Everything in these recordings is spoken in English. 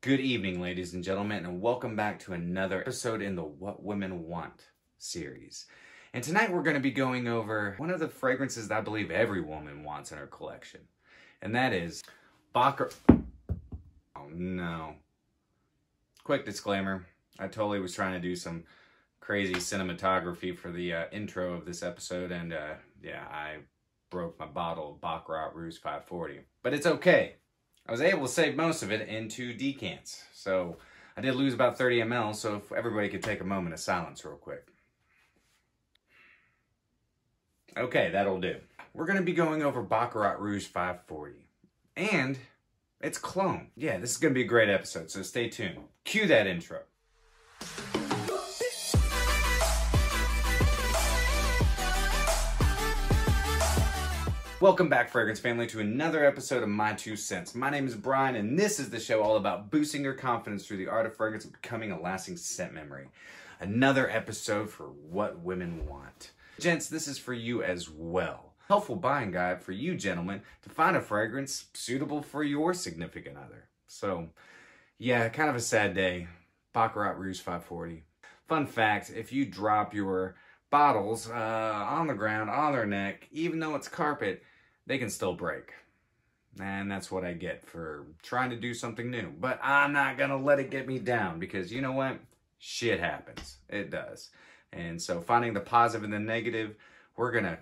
Good evening, ladies and gentlemen, and welcome back to another episode in the What Women Want series. And tonight we're going to be going over one of the fragrances that I believe every woman wants in her collection. And that is Baccarat. Oh no. Quick disclaimer. I totally was trying to do some crazy cinematography for the uh, intro of this episode, and uh, yeah, I broke my bottle of Baccarat Rouge 540. But it's okay. I was able to save most of it into decants. So I did lose about 30 ml, so if everybody could take a moment of silence real quick. Okay, that'll do. We're to be going over Baccarat Rouge 540. And it's clone. Yeah, this is to be a great episode, so stay tuned. Cue that intro. Welcome back, Fragrance Family, to another episode of My Two Cents. My name is Brian, and this is the show all about boosting your confidence through the art of fragrance and becoming a lasting scent memory. Another episode for what women want. Gents, this is for you as well. Helpful buying guide for you gentlemen to find a fragrance suitable for your significant other. So, yeah, kind of a sad day. Baccarat Rouge 540. Fun fact, if you drop your bottles uh, on the ground, on their neck, even though it's carpet, they can still break. And that's what I get for trying to do something new. But I'm not going to let it get me down because you know what? Shit happens. It does. And so finding the positive and the negative, we're going to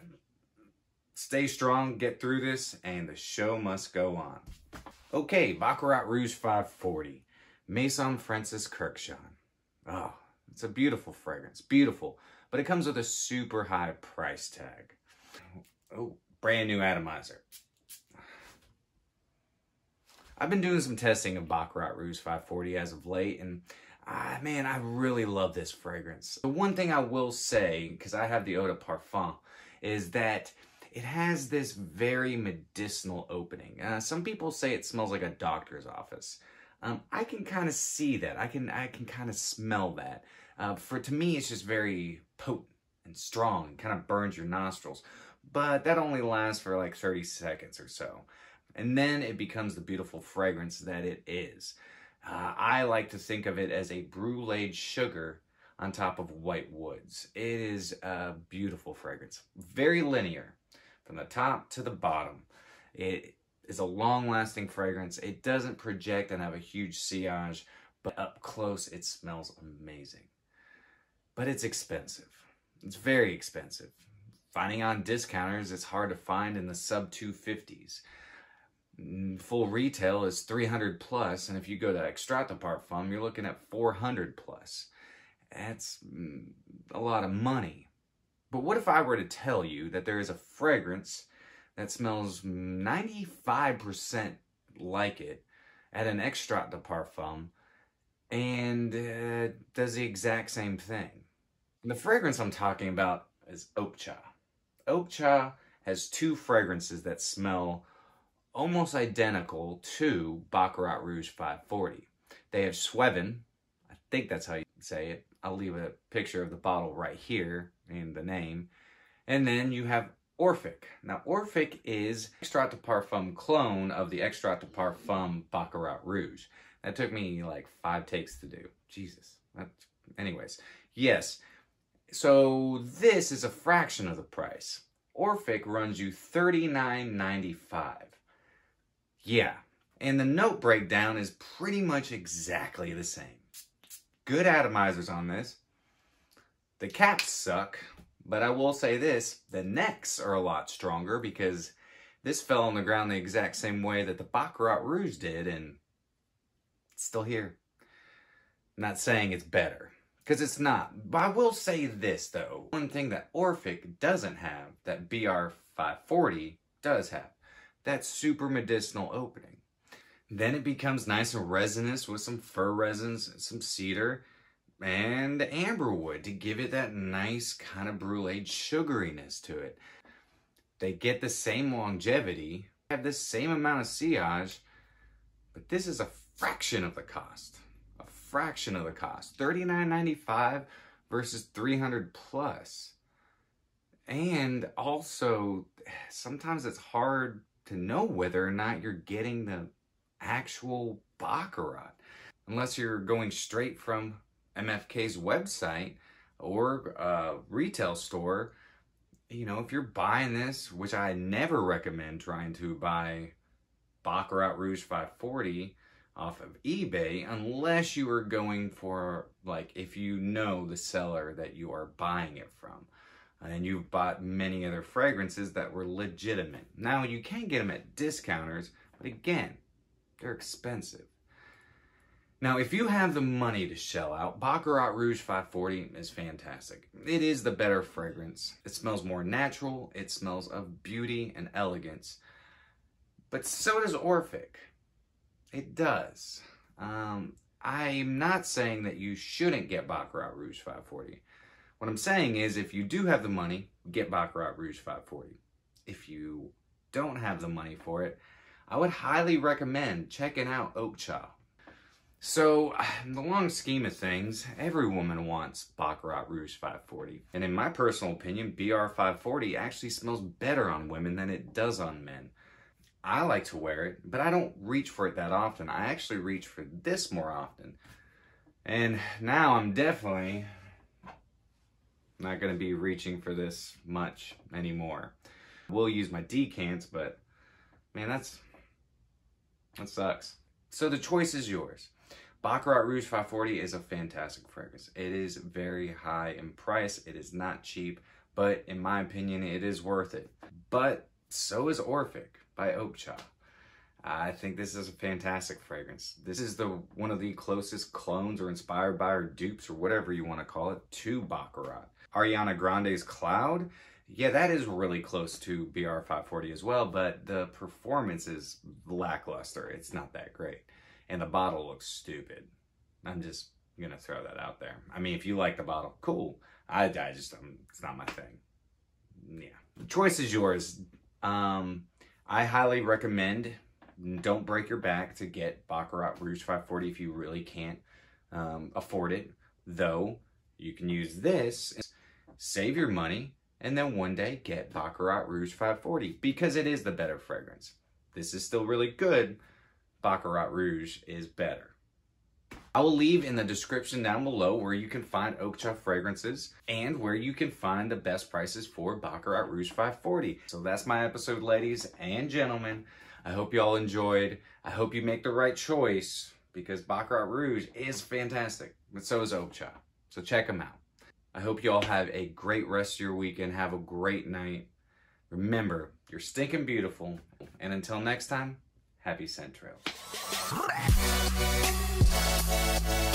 stay strong, get through this, and the show must go on. Okay, Baccarat Rouge 540. Maison Francis Kurkdjian. Oh, it's a beautiful fragrance. Beautiful but it comes with a super high price tag. Oh, brand new atomizer. I've been doing some testing of Baccarat Rouge 540 as of late, and ah, man, I really love this fragrance. The one thing I will say, because I have the Eau de Parfum, is that it has this very medicinal opening. Uh, some people say it smells like a doctor's office. Um, I can kind of see that. I can I can kind of smell that. Uh, for to me, it's just very potent and strong and kind of burns your nostrils. But that only lasts for like 30 seconds or so. And then it becomes the beautiful fragrance that it is. Uh, I like to think of it as a brulee sugar on top of white woods. It is a beautiful fragrance. Very linear from the top to the bottom. It is a long-lasting fragrance. It doesn't project and have a huge sillage, but up close it smells amazing but it's expensive. It's very expensive. Finding on discounters, it's hard to find in the sub 250s. Mm, full retail is 300 plus, and if you go to Extrait de Parfum, you're looking at 400 plus. That's mm, a lot of money. But what if I were to tell you that there is a fragrance that smells 95% like it at an Extrait de Parfum and uh, does the exact same thing? The fragrance I'm talking about is Oakcha. Oakcha has two fragrances that smell almost identical to Baccarat Rouge 540. They have Schweven, I think that's how you say it. I'll leave a picture of the bottle right here and the name. And then you have Orphic. Now, Orphic is Extrait de Parfum clone of the Extrait de Parfum Baccarat Rouge. That took me like five takes to do. Jesus. That's, anyways, yes, so this is a fraction of the price. Orphic runs you $39.95. Yeah, and the note breakdown is pretty much exactly the same. Good atomizers on this. The caps suck, but I will say this, the necks are a lot stronger because this fell on the ground the exact same way that the Baccarat Rouge did, and it's still here. I'm not saying it's better. Because it's not. But I will say this, though. One thing that Orphic doesn't have, that BR540 does have, that super medicinal opening. Then it becomes nice and resinous with some fir resins, some cedar, and amberwood to give it that nice kind of brulee sugariness to it. They get the same longevity, have the same amount of sillage, but this is a fraction of the cost fraction of the cost. $39.95 versus 300 plus. And also, sometimes it's hard to know whether or not you're getting the actual Baccarat. unless you're going straight from MFK's website or a retail store. You know, if you're buying this, which I never recommend trying to buy Baccarat Rouge 540 off of eBay unless you are going for, like, if you know the seller that you are buying it from. And you've bought many other fragrances that were legitimate. Now, you can get them at discounters, but again, they're expensive. Now, if you have the money to shell out, Baccarat Rouge 540 is fantastic. It is the better fragrance. It smells more natural. It smells of beauty and elegance. But so does Orphic. It does. Um, I'm not saying that you shouldn't get Baccarat Rouge 540. What I'm saying is if you do have the money, get Baccarat Rouge 540. If you don't have the money for it, I would highly recommend checking out Oakcha. So, in the long scheme of things, every woman wants Baccarat Rouge 540. And in my personal opinion, BR 540 actually smells better on women than it does on men. I like to wear it, but I don't reach for it that often. I actually reach for this more often. And now I'm definitely not going to be reaching for this much anymore. We'll use my decants, but man, that's that sucks. So the choice is yours. Baccarat Rouge 540 is a fantastic fragrance. It is very high in price. It is not cheap, but in my opinion, it is worth it. But so is Orphic by Oakcha. I think this is a fantastic fragrance. This is the one of the closest clones or inspired by or dupes or whatever you want to call it to Baccarat. Ariana Grande's Cloud, yeah, that is really close to BR540 as well, but the performance is lackluster. It's not that great and the bottle looks stupid. I'm just gonna throw that out there. I mean, if you like the bottle, cool. I, I just, um, it's not my thing. Yeah, the choice is yours. Um, I highly recommend. Don't break your back to get Baccarat Rouge 540 if you really can't um, afford it. Though you can use this, save your money, and then one day get Baccarat Rouge 540 because it is the better fragrance. This is still really good, Baccarat Rouge is better. I will leave in the description down below where you can find Oakcha fragrances and where you can find the best prices for Baccarat Rouge 540. So that's my episode, ladies and gentlemen. I hope you all enjoyed. I hope you make the right choice because Baccarat Rouge is fantastic, but so is Oakcha. So check them out. I hope you all have a great rest of your weekend. Have a great night. Remember, you're stinking beautiful. And until next time, Happy Scent Trails. Música